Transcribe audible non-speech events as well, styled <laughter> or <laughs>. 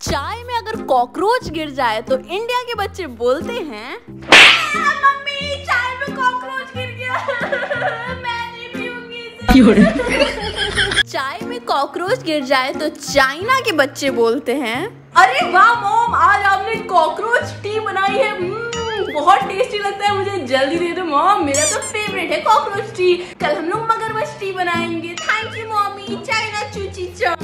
चाय में अगर कॉकरोच गिर जाए तो इंडिया के बच्चे बोलते हैं मम्मी चाय में कॉकरोच गिर गया। <laughs> मैं नहीं पीऊँगी <laughs> <laughs> चाय में कॉकरोच गिर जाए तो चाइना के बच्चे बोलते हैं अरे वाह मोम आज आपने कॉकरोच टी बनाई है। हम्म, बहुत टेस्टी लगता है मुझे जल्दी दे दो मॉम मेरा तो फेवरेट है कॉकरोच टी। कल हम लोग मगरमच्छ टी बनाएँगे। थैंक यू मॉमी चाइना चूची चा